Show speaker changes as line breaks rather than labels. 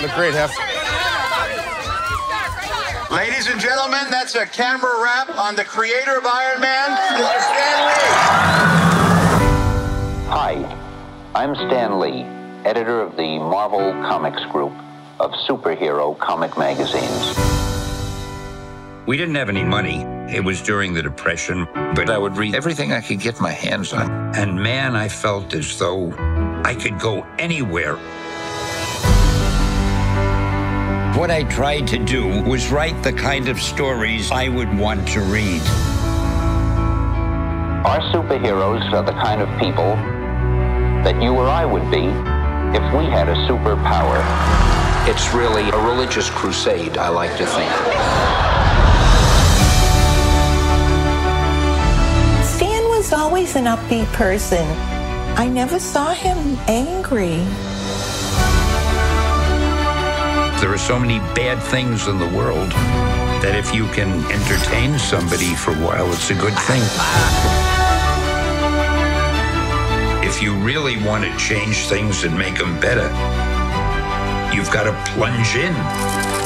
Look great, Hef.
Ladies and gentlemen, that's a camera wrap on the creator of Iron Man, Stan Lee.
Hi, I'm Stan Lee, editor of the Marvel Comics Group of superhero comic magazines.
We didn't have any money. It was during the Depression, but I would read everything I could get my hands on. And man, I felt as though I could go anywhere. What I tried to do was write the kind of stories I would want to read.
Our superheroes are the kind of people that you or I would be if we had a superpower.
It's really a religious crusade, I like to think.
Stan was always an upbeat person. I never saw him angry.
There are so many bad things in the world that if you can entertain somebody for a while, it's a good thing. If you really want to change things and make them better, you've got to plunge in.